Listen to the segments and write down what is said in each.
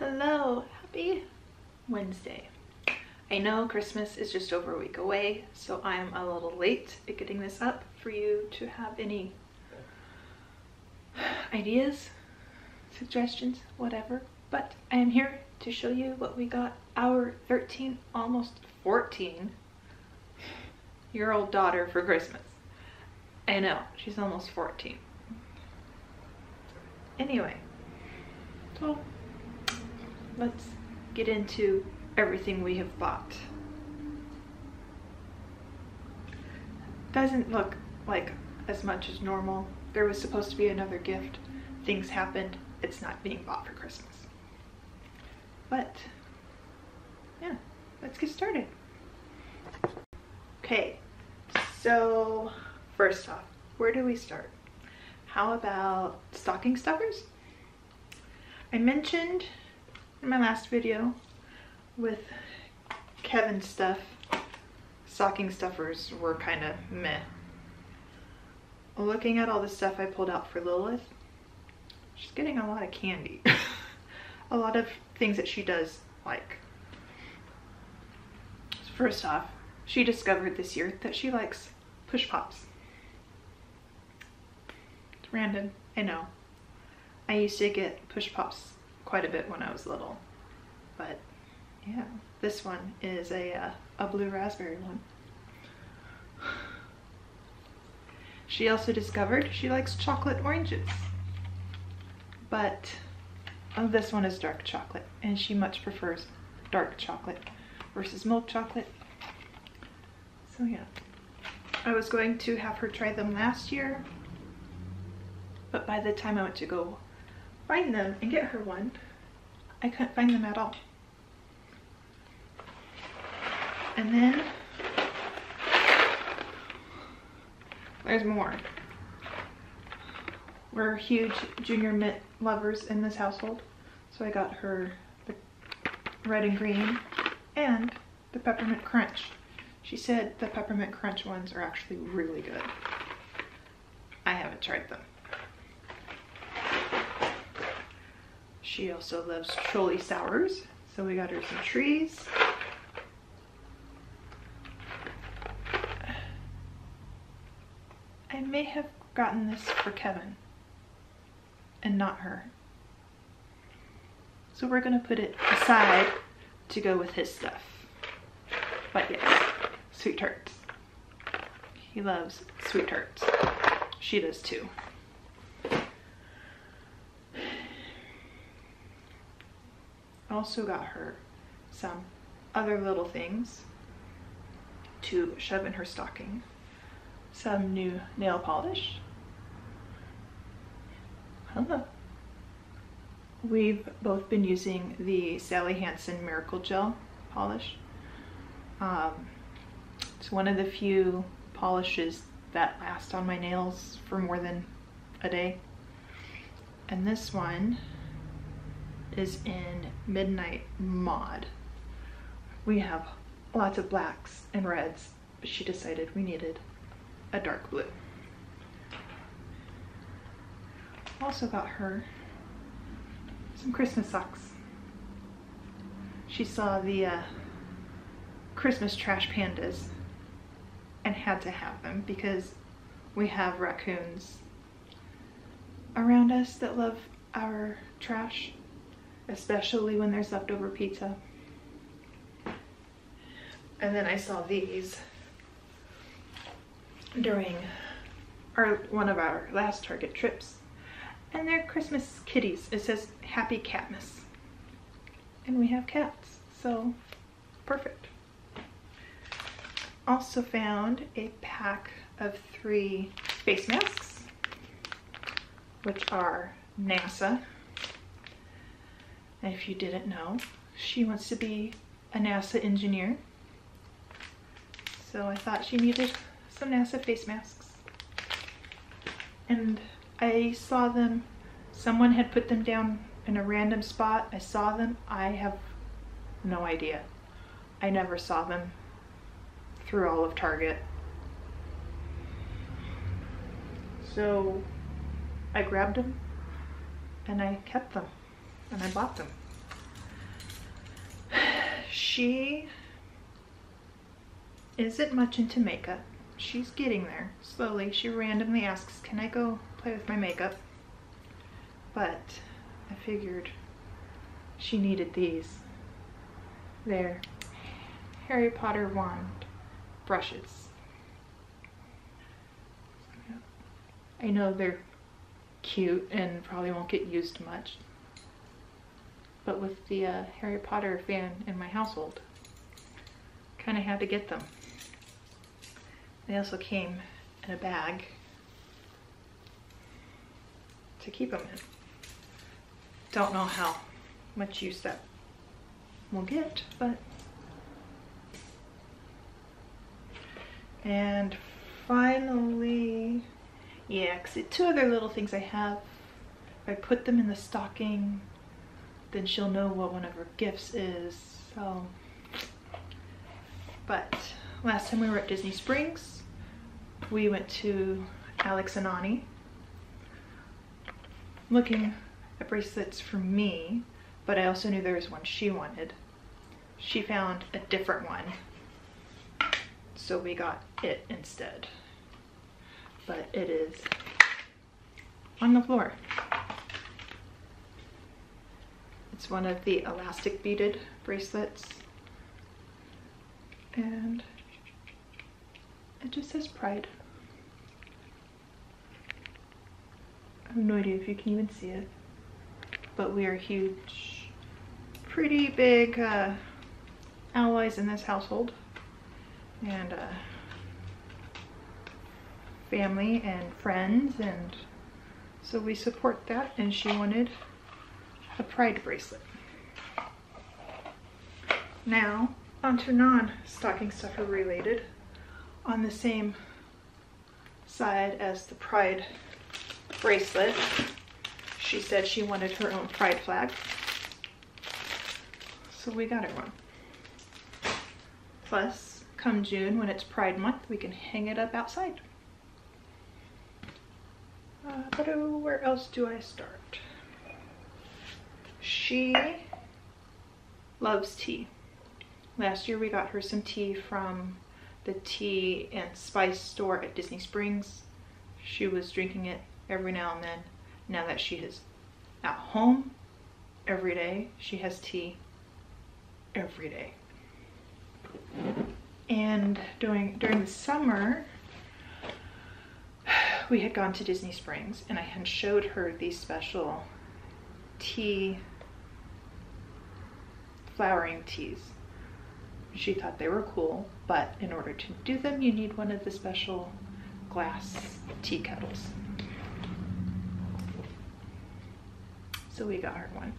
Hello, happy Wednesday. I know Christmas is just over a week away, so I am a little late at getting this up for you to have any ideas, suggestions, whatever. But I am here to show you what we got our 13, almost 14 year old daughter for Christmas. I know, she's almost 14. Anyway, so let's get into everything we have bought. Doesn't look like as much as normal. There was supposed to be another gift. Things happened. It's not being bought for Christmas. But, yeah, let's get started. Okay, so first off, where do we start? How about stocking stuffers? I mentioned in my last video with Kevin's stuff, stocking stuffers were kind of meh. Looking at all the stuff I pulled out for Lilith, she's getting a lot of candy. a lot of things that she does like. First off, she discovered this year that she likes push pops. It's random, I know. I used to get push pops quite a bit when I was little. But yeah, this one is a, uh, a blue raspberry one. She also discovered she likes chocolate oranges. But oh, this one is dark chocolate and she much prefers dark chocolate versus milk chocolate. So yeah, I was going to have her try them last year, but by the time I went to go find them and get her one, I couldn't find them at all. And then there's more. We're huge Junior Mint lovers in this household. So I got her the red and green and the peppermint crunch. She said the peppermint crunch ones are actually really good. I haven't tried them. She also loves Trolli Sours, so we got her some trees. I may have gotten this for Kevin and not her. So we're gonna put it aside to go with his stuff. But yes, sweet tarts. He loves sweet tarts. She does too. Also got her some other little things to shove in her stocking. Some new nail polish. Hello. We've both been using the Sally Hansen Miracle Gel polish. Um, it's one of the few polishes that last on my nails for more than a day. And this one is in Midnight Mod. We have lots of blacks and reds, but she decided we needed a dark blue. Also got her some Christmas socks. She saw the uh, Christmas trash pandas and had to have them because we have raccoons around us that love our trash especially when there's leftover pizza. And then I saw these during our one of our last Target trips. And they're Christmas kitties. It says Happy Catmas. And we have cats, so perfect. Also found a pack of three face masks, which are NASA if you didn't know, she wants to be a NASA engineer. So I thought she needed some NASA face masks. And I saw them, someone had put them down in a random spot. I saw them. I have no idea. I never saw them through all of Target. So I grabbed them and I kept them and I bought them. she isn't much into makeup. She's getting there slowly. She randomly asks, can I go play with my makeup? But I figured she needed these. They're Harry Potter wand brushes. I know they're cute and probably won't get used much. But with the uh, Harry Potter fan in my household, kind of had to get them. They also came in a bag to keep them in. Don't know how much use that will get, but. And finally, yeah, cause two other little things I have. I put them in the stocking, then she'll know what one of her gifts is. So, but last time we were at Disney Springs, we went to Alex and Ani looking at bracelets for me, but I also knew there was one she wanted. She found a different one, so we got it instead but it is on the floor. It's one of the elastic beaded bracelets and it just says pride. I have no idea if you can even see it, but we are huge, pretty big uh, allies in this household. And uh, family and friends and so we support that and she wanted a pride bracelet. Now onto non-stocking stuffer related on the same side as the pride bracelet she said she wanted her own pride flag so we got her one plus come June when it's pride month we can hang it up outside uh, but where else do I start? She loves tea. Last year we got her some tea from the tea and spice store at Disney Springs. She was drinking it every now and then. Now that she is at home every day, she has tea every day. And during during the summer, we had gone to Disney Springs and I had showed her these special tea, flowering teas. She thought they were cool, but in order to do them, you need one of the special glass tea kettles. So we got her one.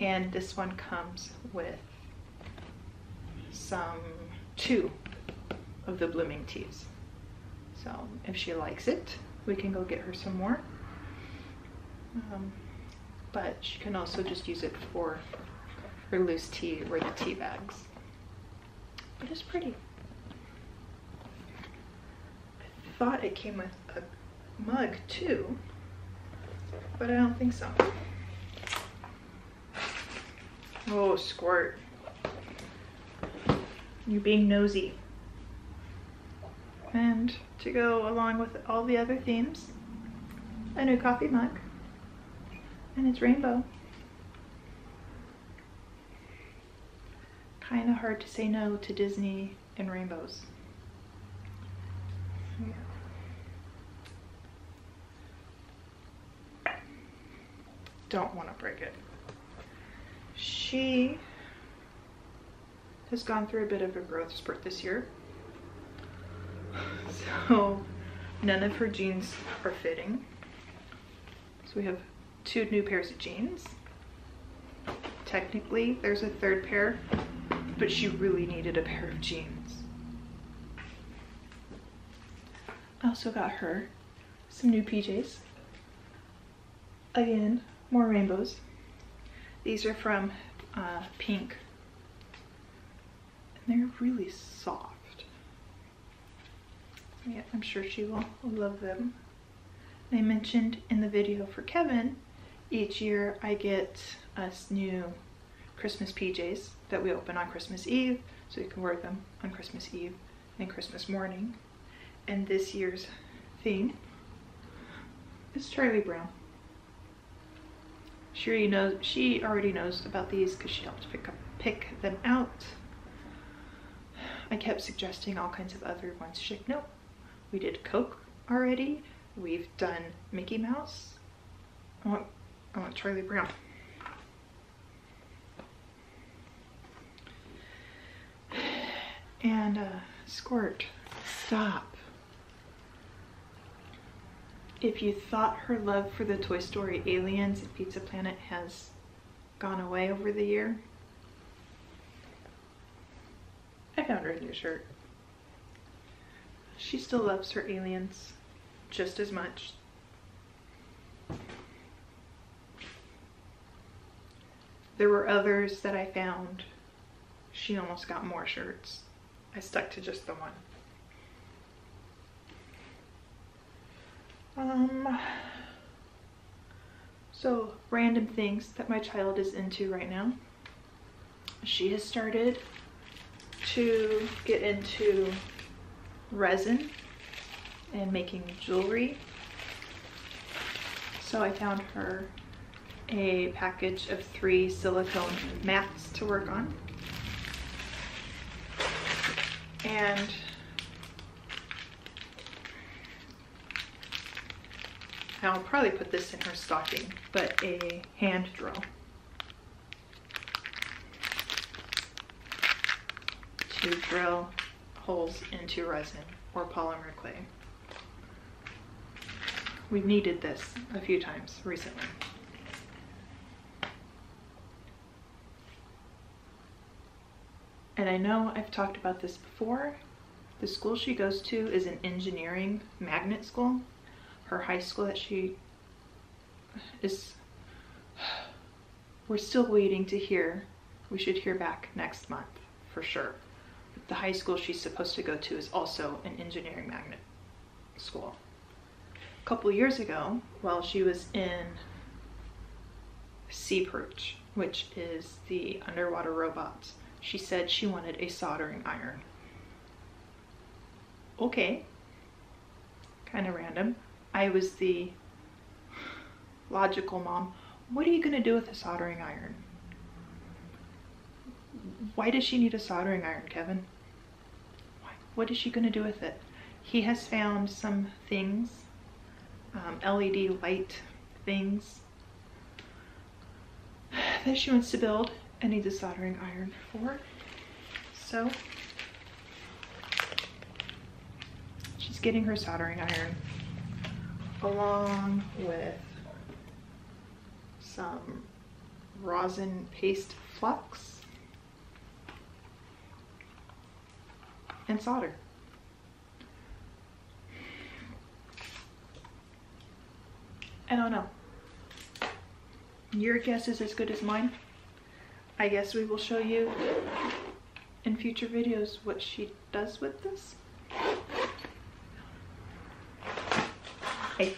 And this one comes with some, two of the blooming teas. So if she likes it, we can go get her some more. Um, but she can also just use it for her loose tea were the tea bags. It's pretty. I thought it came with a mug too, but I don't think so. Oh, squirt. You're being nosy. And to go along with all the other themes. A new coffee mug. And it's rainbow. Kind of hard to say no to Disney and rainbows. Yeah. Don't want to break it. She has gone through a bit of a growth spurt this year. So none of her jeans are fitting. So we have two new pairs of jeans. Technically, there's a third pair, but she really needed a pair of jeans. I also got her some new PJs. Again, more rainbows. These are from uh, Pink. And they're really soft yeah, I'm sure she will love them. I mentioned in the video for Kevin, each year I get us new Christmas PJs that we open on Christmas Eve, so you can wear them on Christmas Eve and Christmas morning. And this year's theme is Charlie Brown. She already knows she already knows about these because she helped pick up pick them out. I kept suggesting all kinds of other ones. She's like, no, we did Coke already. We've done Mickey Mouse. I want, I want Charlie Brown. And uh, Squirt, stop. If you thought her love for the Toy Story aliens at Pizza Planet has gone away over the year, I found her a new shirt. She still loves her aliens just as much. There were others that I found. She almost got more shirts. I stuck to just the one. Um, so random things that my child is into right now. She has started to get into resin and making jewelry. So I found her a package of three silicone mats to work on. And I'll probably put this in her stocking, but a hand drill. To drill holes into resin or polymer clay. We've needed this a few times recently. And I know I've talked about this before. The school she goes to is an engineering magnet school. Her high school that she is, we're still waiting to hear. We should hear back next month for sure. But the high school she's supposed to go to is also an engineering magnet school. A couple years ago, while she was in SeaPerch, which is the underwater robots, she said she wanted a soldering iron. Okay, kind of random. I was the logical mom. What are you going to do with a soldering iron? Why does she need a soldering iron, Kevin? What is she going to do with it? He has found some things, um, LED light things that she wants to build and needs a soldering iron for. So she's getting her soldering iron along with some rosin paste flux and solder. I don't know. Your guess is as good as mine. I guess we will show you in future videos what she does with this. I,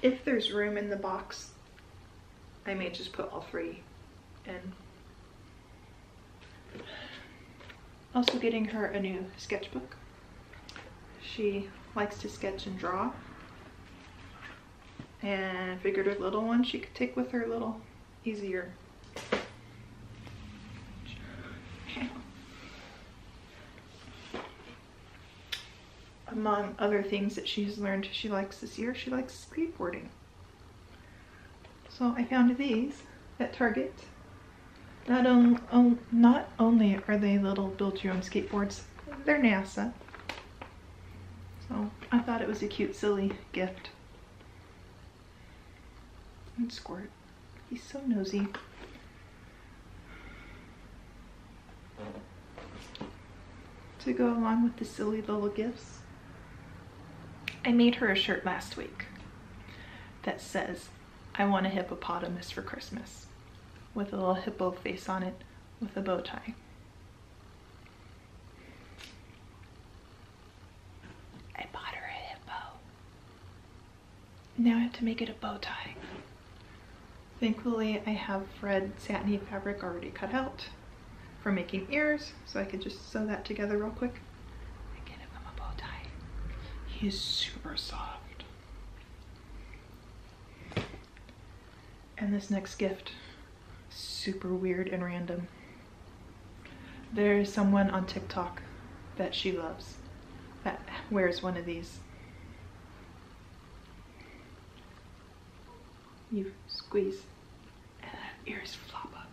if there's room in the box, I may just put all three in. Also getting her a new sketchbook. She likes to sketch and draw. And figured a little one she could take with her a little easier among other things that she's learned she likes this year, she likes skateboarding. So I found these at Target. Not, on, on, not only are they little build your own skateboards, they're NASA. So I thought it was a cute, silly gift. And Squirt, he's so nosy. To go along with the silly little gifts, I made her a shirt last week that says, I want a hippopotamus for Christmas with a little hippo face on it with a bow tie. I bought her a hippo. Now I have to make it a bow tie. Thankfully, I have red satiny fabric already cut out for making ears, so I could just sew that together real quick and get him a bow tie. He's super soft. And this next gift, super weird and random. There is someone on TikTok that she loves that wears one of these. You squeeze and the ears flop up.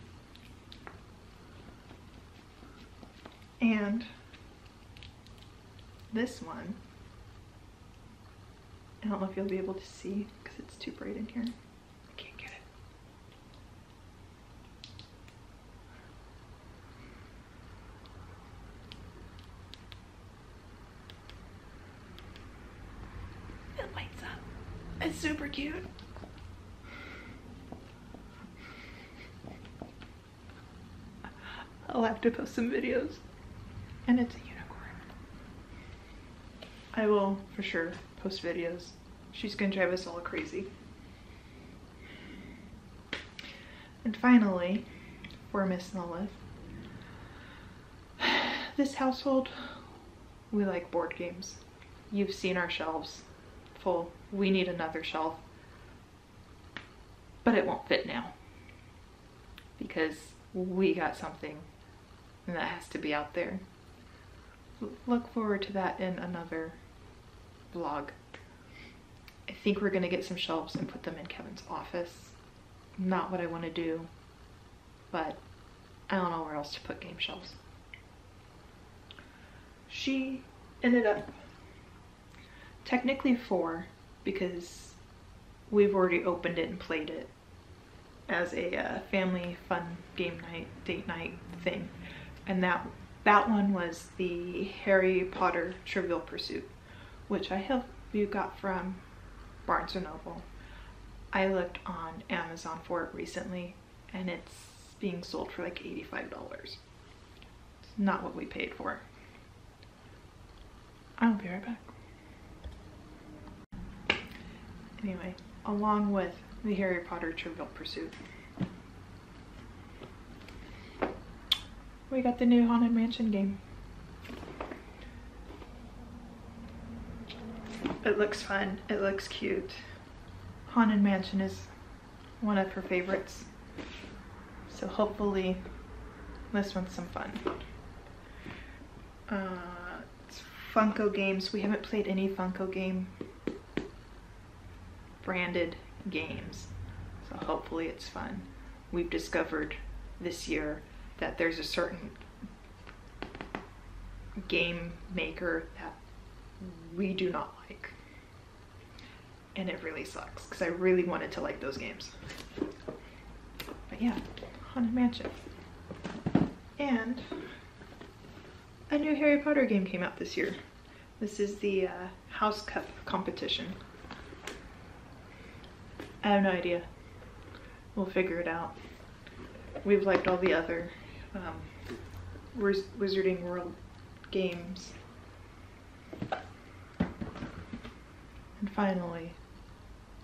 And this one, I don't know if you'll be able to see because it's too bright in here. I can't get it. It lights up. It's super cute. I'll have to post some videos. And it's a unicorn. I will for sure post videos. She's gonna drive us all crazy. And finally, for Miss Lilith, this household, we like board games. You've seen our shelves full. We need another shelf, but it won't fit now because we got something and that has to be out there. Look forward to that in another vlog. I think we're gonna get some shelves and put them in Kevin's office. Not what I wanna do, but I don't know where else to put game shelves. She ended up technically four because we've already opened it and played it as a uh, family fun game night, date night thing and that that one was the Harry Potter Trivial Pursuit, which I have you got from Barnes & Noble. I looked on Amazon for it recently and it's being sold for like $85. It's not what we paid for. I'll be right back. Anyway, along with the Harry Potter Trivial Pursuit, we got the new Haunted Mansion game. It looks fun. It looks cute. Haunted Mansion is one of her favorites. So hopefully this one's some fun. Uh, it's Funko games. We haven't played any Funko game branded games. So hopefully it's fun. We've discovered this year that there's a certain game maker that we do not like. And it really sucks because I really wanted to like those games. But yeah, Haunted Mansion. And a new Harry Potter game came out this year. This is the uh, House Cup competition. I have no idea. We'll figure it out. We've liked all the other um, Wiz Wizarding World games. Finally,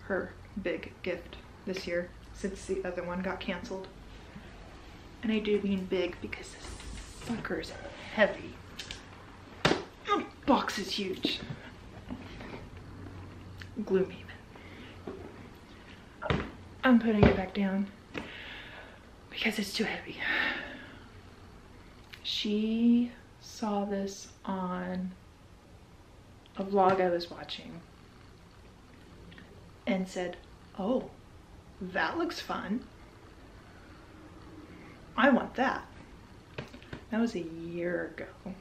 her big gift this year since the other one got canceled. And I do mean big because this sucker's heavy. The box is huge. Gloomy. I'm putting it back down because it's too heavy she saw this on a vlog I was watching and said, oh, that looks fun. I want that. That was a year ago.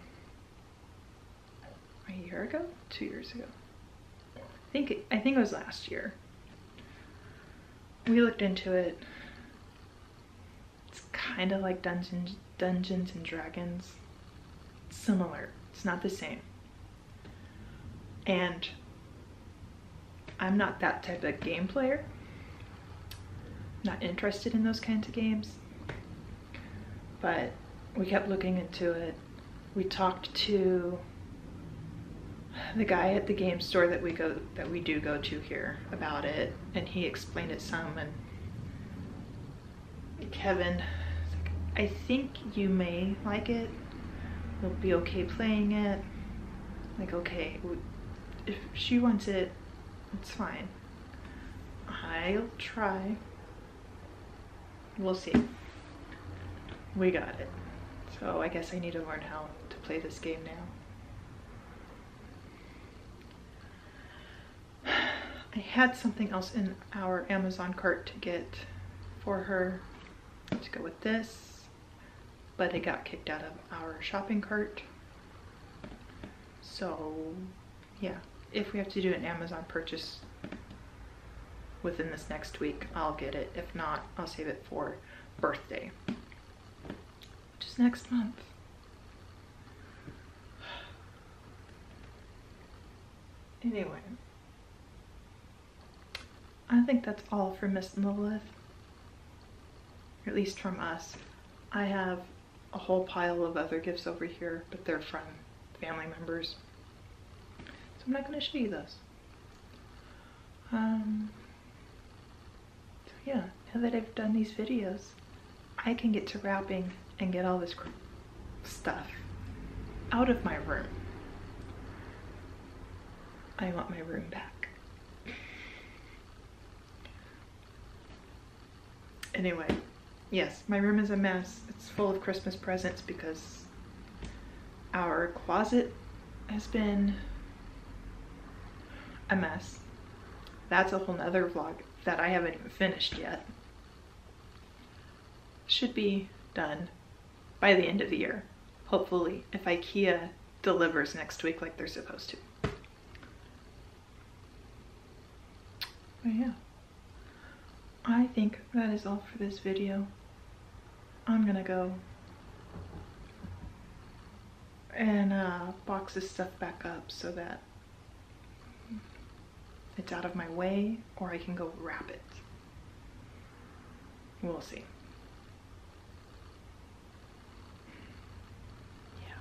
A year ago? Two years ago. I think it, I think it was last year. We looked into it. It's kind of like Dungeons Dungeons and Dragons. similar. It's not the same. And I'm not that type of game player. Not interested in those kinds of games. But we kept looking into it. We talked to the guy at the game store that we go that we do go to here about it and he explained it some and Kevin, I think you may like it. You'll be okay playing it. Like, okay, if she wants it, it's fine. I'll try. We'll see. We got it. So I guess I need to learn how to play this game now. I had something else in our Amazon cart to get for her. Let's go with this, but it got kicked out of our shopping cart. So yeah, if we have to do an Amazon purchase within this next week, I'll get it. If not, I'll save it for birthday, which is next month. Anyway, I think that's all for Miss Lilith, at least from us. I have a whole pile of other gifts over here, but they're from family members. I'm not going to show you those. Um, so yeah, now that I've done these videos, I can get to wrapping and get all this stuff out of my room. I want my room back. Anyway, yes, my room is a mess. It's full of Christmas presents because our closet has been a mess. That's a whole nother vlog that I haven't even finished yet. Should be done by the end of the year, hopefully, if Ikea delivers next week like they're supposed to. But yeah, I think that is all for this video. I'm gonna go and uh, box this stuff back up so that it's out of my way or I can go wrap it. We'll see. Yeah.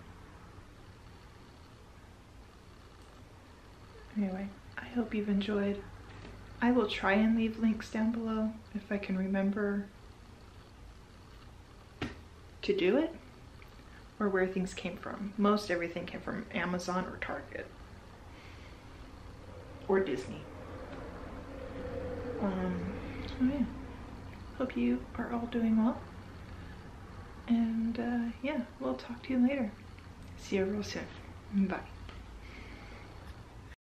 Anyway, I hope you've enjoyed. I will try and leave links down below if I can remember to do it or where things came from. Most everything came from Amazon or Target or Disney. Um, so yeah, hope you are all doing well. And uh, yeah, we'll talk to you later. See you real soon. Bye.